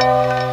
Música